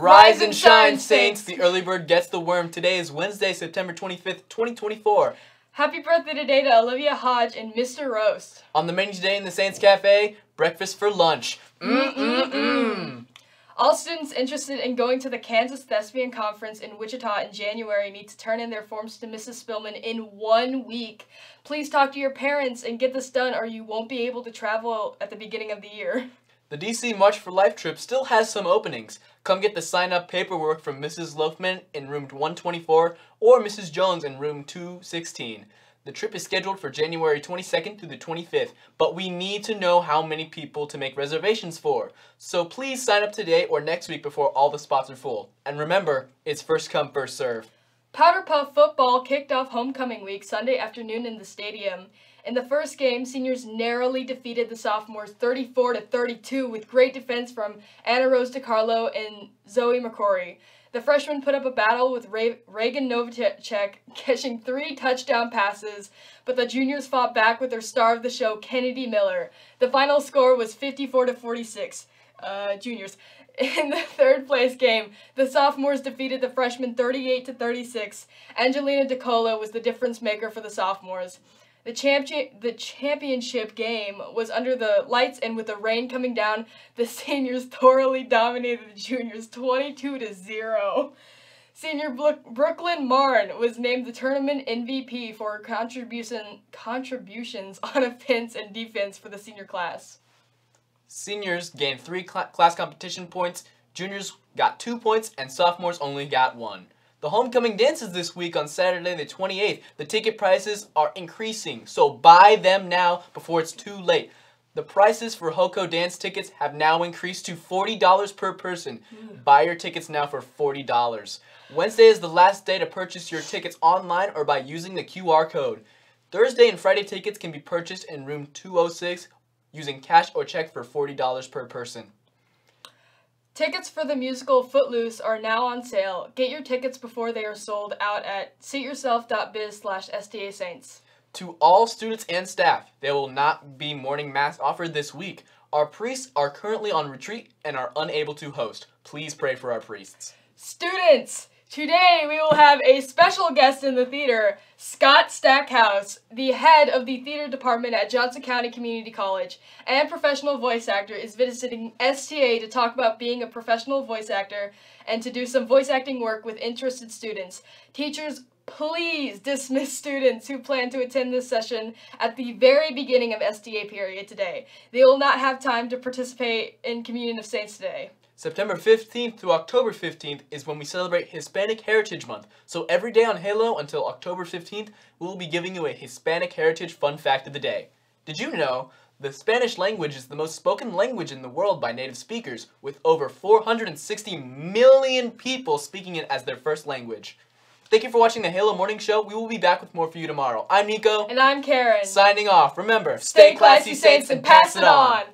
Rise and shine, Saints! The early bird gets the worm. Today is Wednesday, September 25th, 2024. Happy birthday today to Olivia Hodge and Mr. Roast. On the menu today in the Saints Cafe, breakfast for lunch. Mmm-mm-mm. All students interested in going to the Kansas Thespian Conference in Wichita in January need to turn in their forms to Mrs. Spillman in one week. Please talk to your parents and get this done or you won't be able to travel at the beginning of the year. The DC March for Life trip still has some openings. Come get the sign-up paperwork from Mrs. Loafman in room 124 or Mrs. Jones in room 216. The trip is scheduled for January 22nd through the 25th, but we need to know how many people to make reservations for. So please sign up today or next week before all the spots are full. And remember, it's first come, first serve. Powder Puff football kicked off homecoming week Sunday afternoon in the stadium. In the first game, seniors narrowly defeated the sophomores 34 to 32 with great defense from Anna Rose DiCarlo and Zoe McCrory. The freshmen put up a battle with Reagan Novacek, catching three touchdown passes, but the juniors fought back with their star of the show, Kennedy Miller. The final score was 54 to 46. Uh, juniors. In the third place game, the sophomores defeated the freshmen 38 to 36. Angelina DeCola was the difference maker for the sophomores. The champion the championship game was under the lights and with the rain coming down, the seniors thoroughly dominated the juniors 22 to 0. Senior Brooklyn Marn was named the tournament MVP for contribution contributions on offense and defense for the senior class. Seniors gained 3 cl class competition points, juniors got 2 points and sophomores only got 1. The homecoming dance is this week on Saturday the 28th. The ticket prices are increasing, so buy them now before it's too late. The prices for HOCO dance tickets have now increased to $40 per person. Mm. Buy your tickets now for $40. Wednesday is the last day to purchase your tickets online or by using the QR code. Thursday and Friday tickets can be purchased in room 206 using cash or check for $40 per person. Tickets for the musical Footloose are now on sale. Get your tickets before they are sold out at seatyourself.biz slash STA Saints. To all students and staff, there will not be morning mass offered this week. Our priests are currently on retreat and are unable to host. Please pray for our priests. Students! Today we will have a special guest in the theater, Scott Stackhouse, the head of the theater department at Johnson County Community College and professional voice actor, is visiting STA to talk about being a professional voice actor and to do some voice acting work with interested students. Teachers, please dismiss students who plan to attend this session at the very beginning of STA period today. They will not have time to participate in Communion of Saints today. September 15th through October 15th is when we celebrate Hispanic Heritage Month. So every day on Halo until October 15th, we will be giving you a Hispanic Heritage Fun Fact of the Day. Did you know the Spanish language is the most spoken language in the world by native speakers, with over 460 million people speaking it as their first language. Thank you for watching the Halo Morning Show. We will be back with more for you tomorrow. I'm Nico. And I'm Karen. Signing off. Remember, stay, stay classy, Saints, and pass it on.